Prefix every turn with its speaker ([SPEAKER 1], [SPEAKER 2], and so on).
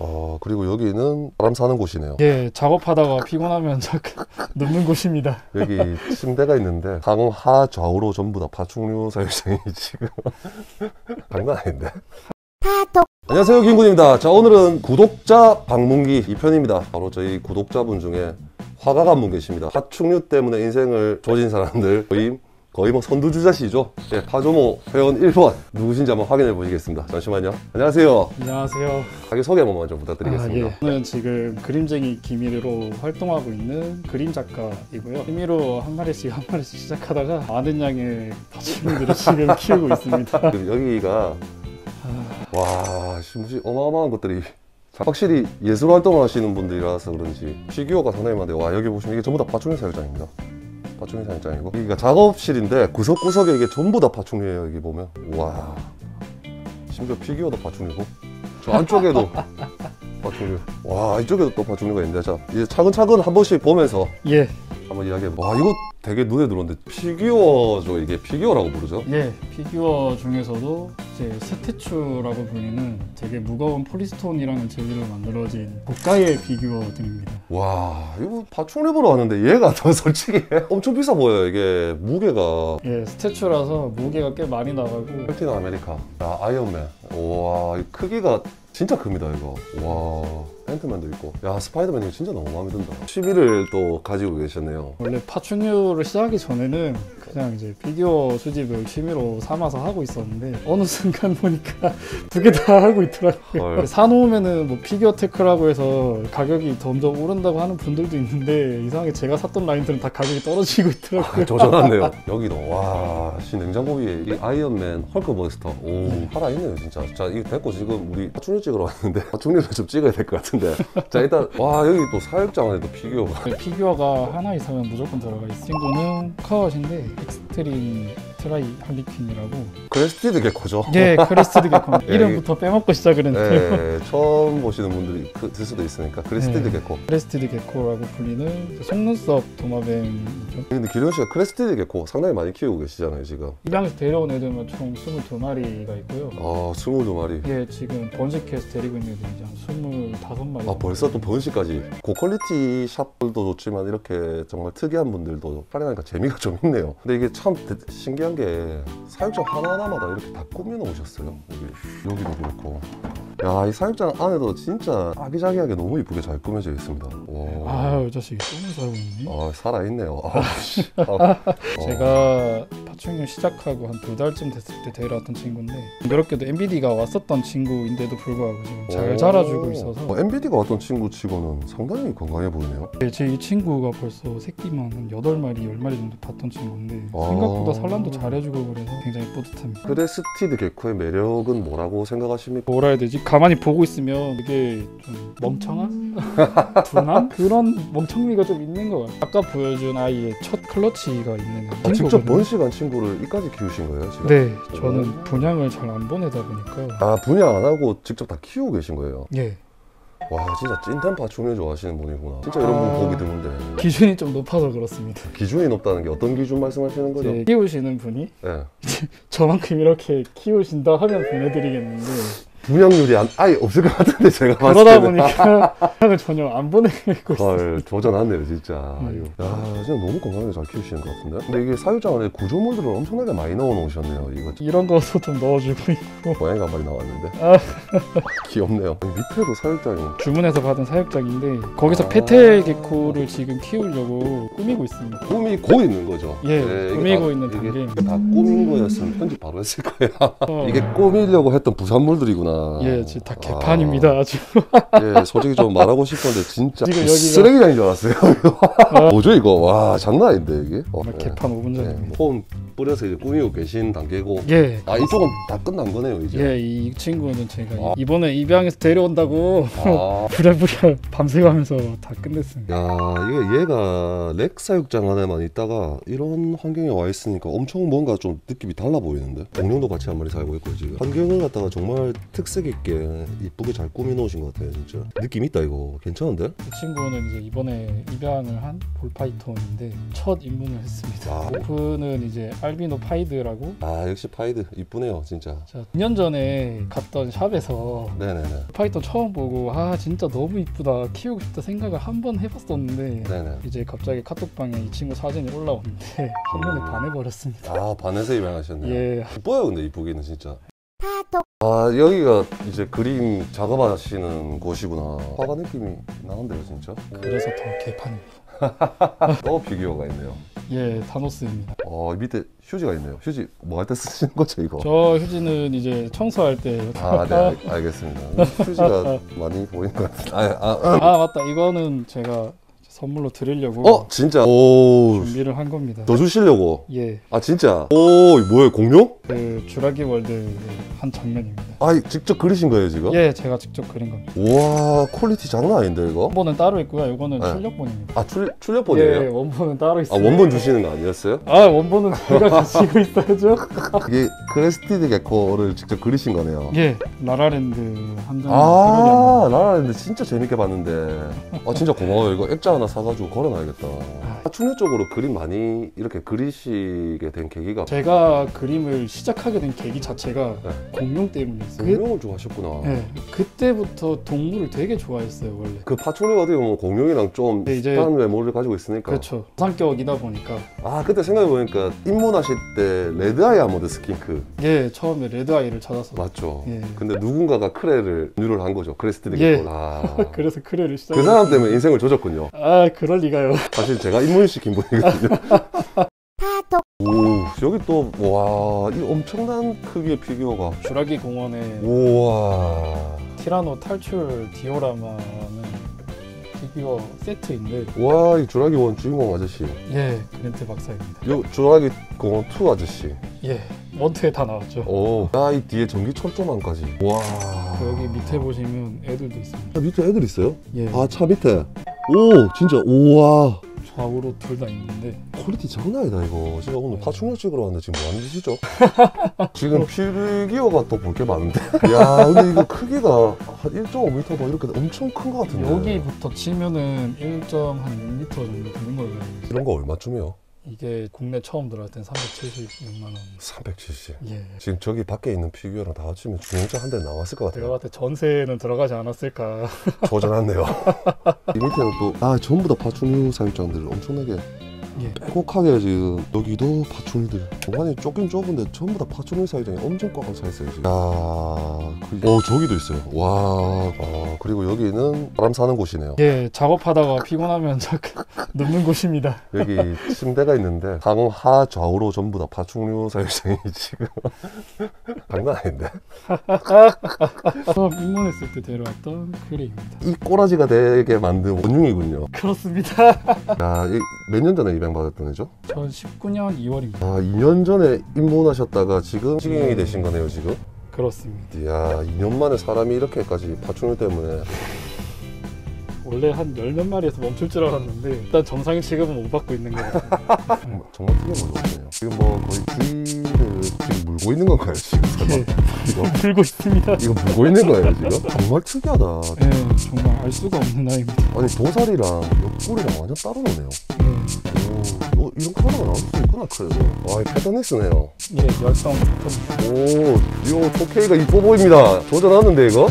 [SPEAKER 1] 어 그리고 여기는 사람 사는 곳이네요.
[SPEAKER 2] 예, 작업하다가 피곤하면 잠깐 눕는 곳입니다.
[SPEAKER 1] 여기 침대가 있는데 상하 좌우로 전부 다 파충류 사육장이 지금 장난 아닌데. 안녕하세요 김군입니다. 자 오늘은 구독자 방문기 2편입니다. 바로 저희 구독자분 중에 화가가 한 분 계십니다. 파충류 때문에 인생을 조진 사람들 거의 거의 뭐 선두주자시죠. 예, 파조모 회원 1번 누구신지 한번 확인해 보시겠습니다. 잠시만요. 안녕하세요.
[SPEAKER 2] 안녕하세요.
[SPEAKER 1] 자기 소개 한번 먼저
[SPEAKER 2] 아,
[SPEAKER 1] 부탁드리겠습니다.
[SPEAKER 2] 예. 저는 지금 그림쟁이 기미로 활동하고 있는 그림 작가이고요. 기미로 한 마리씩 한 마리씩 시작하다가 많은 양의 파충류들을 지금 키우고 있습니다.
[SPEAKER 1] 여기가
[SPEAKER 2] 아,
[SPEAKER 1] 와, 무슨 어마어마한 것들이 확실히 예술 활동을 하시는 분들이라서 그런지 피규어가 상당히 많은데 와 여기 보시면 이게 전부 다 파충류 사육장입니다. 파충류 사육장이고. 여기가 작업실인데 구석구석에 이게 전부 다 파충류예요. 여기 보면. 와. 심지어 피규어도 파충류고. 저 안쪽에도 파충류. 와 이쪽에도 또 파충류가 있는데 자 이제 차근차근 한 번씩 보면서
[SPEAKER 2] 예,
[SPEAKER 1] 한번 이야기해 봐. 와 이거 되게 눈에 들어오는데 피규어죠 이게 피규어라고 부르죠?
[SPEAKER 2] 예. 피규어 중에서도 이제 statue라고 불리는 되게 무거운 polystone이라는 재질로 만들어진 고가의 피규어들입니다.
[SPEAKER 1] 와 이거 파충류보러 왔는데 얘가 더 솔직히 엄청 비싸 보여요 이게 무게가
[SPEAKER 2] 예, statue라서 무게가 꽤 많이 나가고
[SPEAKER 1] 캡틴 아메리카 야 아이언맨 이 크기가 진짜 큽니다 이거 와 앤트맨도 있고. 야 스파이더맨 이거 진짜 너무 마음에 든다. 취미를 또 가지고 계셨네요.
[SPEAKER 2] 원래 파충류를 시작하기 전에는 그냥 이제 피규어 수집을 취미로 삼아서 하고 있었는데 어느 순간 보니까 두 개 다 하고 있더라고요.
[SPEAKER 1] 헐.
[SPEAKER 2] 사놓으면은 뭐 피규어 테크라고 해서 가격이 점점 오른다고 하는 분들도 있는데 이상하게 제가 샀던 라인들은 다 가격이 떨어지고 있더라고요.
[SPEAKER 1] 아, 조져놨네요. 여기도. 와 씨 냉장고 위에 이 아이언맨 헐크버스터. 오 살아있네요 진짜. 자 이거 됐고 지금 우리 파충류 찍으러 왔는데 파충류를 좀 찍어야 될 것 같은데 자 일단 와 여기 또 사육장 안에도 피규어가
[SPEAKER 2] 피규어가 하나 이상은 무조건 들어가 있어요. 친구는 카워신데 extreme tri harlequin이라고
[SPEAKER 1] crested gecko죠
[SPEAKER 2] 예, crested gecko
[SPEAKER 1] 예,
[SPEAKER 2] 이름부터 빼먹고 시작을 했는데요.
[SPEAKER 1] 네, 처음 보시는 분들이 그, 들 수도 있으니까 crested
[SPEAKER 2] 네. gecko. crested gecko라고 불리는 속눈썹 도마뱀이죠.
[SPEAKER 1] 근데 기룡 씨가 crested gecko 상당히 많이 키우고 계시잖아요 지금.
[SPEAKER 2] 입양해서 데려온 애들만 총 22마리가 있고요.
[SPEAKER 1] 아, 22마리.
[SPEAKER 2] 예, 지금 번식해서 데리고 있는 애들이 한 25마리.
[SPEAKER 1] 아 벌써 또 번식까지 고퀄리티 샵들도 좋지만 이렇게 정말 특이한 분들도 활용하니까 재미가 좀 있네요 근데 이게 참 대- 신기한 게 사육장 하나하나마다 이렇게 다 꾸며 놓으셨어요 여기, 여기도 그렇고 야 이 사육장 안에도 진짜 아기자기하게 너무 이쁘게 잘 꾸며져 있습니다 와.
[SPEAKER 2] 아유, 이 자식이 똥을 있네.
[SPEAKER 1] 아, 살아있네요 아, 씨. 아, 어.
[SPEAKER 2] 제가 파충류 시작하고 한 두 달쯤 됐을 때 데려왔던 친구인데 공교롭게도 MBD가 왔었던 친구인데도 불구하고 지금 잘
[SPEAKER 1] 오.
[SPEAKER 2] 자라주고 있어서
[SPEAKER 1] 어, MBD가 왔던 친구 치고는 상당히 건강해 보이네요
[SPEAKER 2] 네, 제 이 친구가 벌써 새끼만 한 8마리, 10마리 정도 봤던 친구인데
[SPEAKER 1] 아.
[SPEAKER 2] 생각보다 산란도 잘해주고 그래서 굉장히 뿌듯합니다.
[SPEAKER 1] crested gecko의 매력은 뭐라고 생각하십니까?
[SPEAKER 2] 뭐라 해야 되지? 가만히 보고 있으면 이게 좀 멍청한? 둔한? 그런 멍청미가 좀 있는 것 같아요. 아까 보여준 아이의 첫 클러치가 있는
[SPEAKER 1] 아, 직접
[SPEAKER 2] 친구거든요.
[SPEAKER 1] 친구를 이까지 키우신 거예요 지금?
[SPEAKER 2] 네, 저는
[SPEAKER 1] 오.
[SPEAKER 2] 분양을 잘 안 보내다 보니까
[SPEAKER 1] 아 분양 안 하고 직접 다 키우고 계신 거예요?
[SPEAKER 2] 예,
[SPEAKER 1] 와 진짜 찐텐 파충류 좋아하시는 분이구나 진짜 이런 분
[SPEAKER 2] 아.
[SPEAKER 1] 보기 드문데
[SPEAKER 2] 기준이 좀 높아서 그렇습니다.
[SPEAKER 1] 기준이 높다는 게 어떤 기준 말씀하시는 거죠?
[SPEAKER 2] 이제 키우시는 분이
[SPEAKER 1] 네.
[SPEAKER 2] 저만큼 이렇게 키우신다 하면 보내드리겠는데
[SPEAKER 1] 분양률이 안, 아예 없을 것 같은데 제가 봤을
[SPEAKER 2] 그러다
[SPEAKER 1] 때는
[SPEAKER 2] 보니까 분양을 전혀 안 보내고 있어요.
[SPEAKER 1] 헐 도전하네요 진짜
[SPEAKER 2] 음.
[SPEAKER 1] 이거. 야 진짜 너무 건강하게 잘 키우시는 것 같은데 근데 이게 사육장 안에 구조물들을 엄청나게 많이 넣어 놓으셨네요 이거
[SPEAKER 2] 이런 것도 좀 넣어주고 있고
[SPEAKER 1] 고양이가 한 마리 나왔는데
[SPEAKER 2] 아.
[SPEAKER 1] 귀엽네요 밑에도 사육장이
[SPEAKER 2] 주문해서 받은 사육장인데 거기서
[SPEAKER 1] 아.
[SPEAKER 2] 페테 게코를 지금 키우려고 꾸미고 있습니다.
[SPEAKER 1] 꾸미고 있는 거죠
[SPEAKER 2] 예,
[SPEAKER 1] 이게
[SPEAKER 2] 꾸미고
[SPEAKER 1] 다-
[SPEAKER 2] 있는
[SPEAKER 1] 이게
[SPEAKER 2] 단계.
[SPEAKER 1] 다 꾸민 거였으면 편집 바로 했을 거야
[SPEAKER 2] 어,
[SPEAKER 1] 이게 꾸미려고 했던 부산물들이구나
[SPEAKER 2] 예, 지금 다 개판입니다. 아주.
[SPEAKER 1] 예, 솔직히 좀 말하고 싶었는데 진짜
[SPEAKER 2] 지금 여기가-
[SPEAKER 1] 쓰레기장인 줄 알았어요. 뭐죠 이거? 와 장난 아닌데 이게? 어, 예.
[SPEAKER 2] 개판 5분
[SPEAKER 1] 예,
[SPEAKER 2] 전입니다.
[SPEAKER 1] 폼 뿌려서 이제 꾸미고 계신 단계고.
[SPEAKER 2] 예.
[SPEAKER 1] 아 이쪽은 다 끝난 거네요 이제.
[SPEAKER 2] 예, 이 친구는 제가
[SPEAKER 1] 아.
[SPEAKER 2] 이번에 입양해서 데려온다고
[SPEAKER 1] 아,
[SPEAKER 2] 부랴부랴 밤새가면서 다 끝냈습니다.
[SPEAKER 1] 야, 이게 얘가 rack 사육장 안에만 있다가 이런 환경에 와 있으니까 엄청 뭔가 좀 느낌이 달라 보이는데? 공룡도 같이 한 마리 살고 있고 지금 환경을 갖다가 정말 특색 있게 이쁘게 잘 꾸미 놓으신 것 같아요 진짜 느낌 있다 이거 괜찮은데?
[SPEAKER 2] 이 친구는 이제 이번에 입양을 한 ball python인데 첫 입문을 했습니다.
[SPEAKER 1] 아.
[SPEAKER 2] 오프는 이제 albino pied라고?
[SPEAKER 1] 아 역시 pied. 이쁘네요 진짜.
[SPEAKER 2] 자, 2년 전에 갔던 샵에서
[SPEAKER 1] 네네네.
[SPEAKER 2] python 처음 보고 아 진짜 너무 이쁘다 키우고 싶다 생각을 한 번 해봤었는데
[SPEAKER 1] 네네.
[SPEAKER 2] 이제 갑자기 카톡방에 이 친구 사진이 올라오는데 한 번에 반해버렸습니다.
[SPEAKER 1] 아 반해서 입양하셨네요.
[SPEAKER 2] 예,
[SPEAKER 1] 이뻐요 근데 이쁘기는 진짜. 아 여기가 이제 그림 작업하시는 곳이구나. 화가 느낌이 나는데요 진짜?
[SPEAKER 2] 그래서 더 개판입니다.
[SPEAKER 1] 또 피규어가 있네요
[SPEAKER 2] 예, 타노스입니다.
[SPEAKER 1] 어 이밑에 휴지가 있네요 휴지 뭐 할 때 쓰시는 거죠 이거?
[SPEAKER 2] 저 휴지는 이제 청소할 때.
[SPEAKER 1] 아, 네, 알- 알겠습니다. 휴지가 많이 보이는 것. 아, 아, 아.
[SPEAKER 2] 아 맞다 이거는 제가 선물로 드리려고
[SPEAKER 1] 어, 진짜. 오,
[SPEAKER 2] 준비를 한 겁니다.
[SPEAKER 1] 더 주시려고.
[SPEAKER 2] 예,
[SPEAKER 1] 아, 진짜. 오, 뭐예요, 공룡?
[SPEAKER 2] 그 주라기 월드의 한 장면입니다.
[SPEAKER 1] 아, 직접 그리신 거예요, 지금?
[SPEAKER 2] 예, 제가 직접 그린 겁니다.
[SPEAKER 1] 우와, 퀄리티 장난 아닌데, 이거?
[SPEAKER 2] 원본은 따로 있고요. 이거는
[SPEAKER 1] 네.
[SPEAKER 2] 출력본입니다.
[SPEAKER 1] 아, 출, 출력본이에요?
[SPEAKER 2] 예, 원본은 따로
[SPEAKER 1] 아,
[SPEAKER 2] 있어요.
[SPEAKER 1] 원본 주시는 거 아니었어요?
[SPEAKER 2] 아, 원본은 제가 가지고 있어야죠.
[SPEAKER 1] 이게 crested gecko를 직접 그리신 거네요.
[SPEAKER 2] 예, 라라랜드 한장
[SPEAKER 1] 아, 라라랜드 진짜 재밌게 봤는데. 아, 진짜 고마워요. 이거 액자 하나 사가지고 걸어놔야겠다. 파충류 쪽으로 그림 많이 이렇게 그리시게 된 계기가
[SPEAKER 2] 제가 그림을 시작하게 된 계기 자체가
[SPEAKER 1] 네.
[SPEAKER 2] 공룡 때문이었어요.
[SPEAKER 1] 공룡을 좋아하셨구나.
[SPEAKER 2] 그, 예, 그때부터 동물을 되게 좋아했어요, 원래.
[SPEAKER 1] 그 파충류가 어떻게 보면 공룡이랑 좀
[SPEAKER 2] 네, 이제-
[SPEAKER 1] 비슷한 외모를 가지고 있으니까
[SPEAKER 2] 그렇죠. 성격이다 보니까
[SPEAKER 1] 아 그때 생각해보니까 입문하실 때 red eye armored skink
[SPEAKER 2] 예, 처음에 red eye를 찾았어.
[SPEAKER 1] 맞죠?
[SPEAKER 2] 예.
[SPEAKER 1] 근데 누군가가 크레를 권유를 한 거죠 crested
[SPEAKER 2] 예.
[SPEAKER 1] 아.
[SPEAKER 2] 그래서 크레를 시작.
[SPEAKER 1] 그 사람 때문에 인생을 조졌군요
[SPEAKER 2] 아, 그럴 리가요.
[SPEAKER 1] 사실 제가 입문시킨 분이거든요. 오 여기 또 와 이 엄청난 크기의 피규어가.
[SPEAKER 2] 주라기 공원에
[SPEAKER 1] 우와.
[SPEAKER 2] 티라노 탈출 디오라마는 피규어 세트인데.
[SPEAKER 1] 와 이 주라기 원 주인공 아저씨.
[SPEAKER 2] 예, 그랜트 박사입니다.
[SPEAKER 1] 요 주라기 공원 2 아저씨.
[SPEAKER 2] 예, one two에 다 나왔죠.
[SPEAKER 1] 오 야 이 뒤에 전기 철조망까지. 와.
[SPEAKER 2] 여기 밑에 보시면 애들도 있습니다.
[SPEAKER 1] 차 밑에 애들 있어요?
[SPEAKER 2] 예,
[SPEAKER 1] 아 차 밑에. 오 진짜. 우와
[SPEAKER 2] 좌우로 둘 다 있는데
[SPEAKER 1] 퀄리티 장난 아니다 이거 제가 오늘 파충류 찍으러 왔는데 지금 뭐 하는 짓이죠? 지금 피규어가 또 볼 게 많은데 야 근데 이거 크기가 한 1.5m 뭐 이렇게 엄청 큰 것 같은데
[SPEAKER 2] 여기부터 치면은 1.6m 정도 되는 걸로 있어요.
[SPEAKER 1] 이런 거 얼마쯤이요?
[SPEAKER 2] 이게 국내 처음 들어갈 땐 376만 원.
[SPEAKER 1] 370
[SPEAKER 2] 예.
[SPEAKER 1] 지금 저기 밖에 있는 피규어랑 다 합치면 중형차 한 대 나왔을 것
[SPEAKER 2] 내가
[SPEAKER 1] 같아요
[SPEAKER 2] 봤을 때 전세는 들어가지 않았을까.
[SPEAKER 1] 조전했네요 이 밑에는 또 아 전부 다 파충류 사육장들 엄청나게
[SPEAKER 2] 예.
[SPEAKER 1] 빼곡하게 지금 여기도 파충류들 공간이 좁긴 좁은데 전부 다 파충류 사육장이 엄청 꽉꽉 차 있어요 지금 야, 그, 어 저기도 있어요 와 아, 그리고 여기는 사람 사는 곳이네요
[SPEAKER 2] 예, 작업하다가 피곤하면 잠깐 눕는 곳입니다.
[SPEAKER 1] 여기 침대가 있는데 상하 좌우로 전부 다 파충류 사육장이 지금 장난 아닌데
[SPEAKER 2] 처음 입문했을 때 데려왔던 크레입니다.
[SPEAKER 1] 이 꼬라지가 되게 만든 원흉이군요
[SPEAKER 2] 그렇습니다.
[SPEAKER 1] 야 몇 년 전에 입양 받았던 애죠?
[SPEAKER 2] 전 19년 2월입니다.
[SPEAKER 1] 아 2년 전에 입문하셨다가 지금 식인이 되신 거네요 지금?
[SPEAKER 2] 그렇습니다.
[SPEAKER 1] 이야 2년 만에 사람이 이렇게까지 파충류 때문에
[SPEAKER 2] 원래 한 열 몇 마리에서 멈출 줄 알았는데 일단 정상 취급은 못 받고 있는 것 같아요.
[SPEAKER 1] 정말, 크게 물어보네요 지금 뭐 거의 귀를 지금 물고 있는 건가요 지금?
[SPEAKER 2] 예,
[SPEAKER 1] 이거,
[SPEAKER 2] 들고 있습니다.
[SPEAKER 1] 이거 물고 있는 거예요 지금? 정말 특이하다
[SPEAKER 2] 예, 정말 알 수가 없는 아이입니다.
[SPEAKER 1] 아니 도살이랑 옆구리랑 완전 따로 노네요
[SPEAKER 2] 예,
[SPEAKER 1] 오 어, 이런 카메라가 나올 수 있구나 그래도 와이 패턴니스네요
[SPEAKER 2] 예 열성.
[SPEAKER 1] 오 이거 4K가 이뻐 보입니다 도전하는데 이거?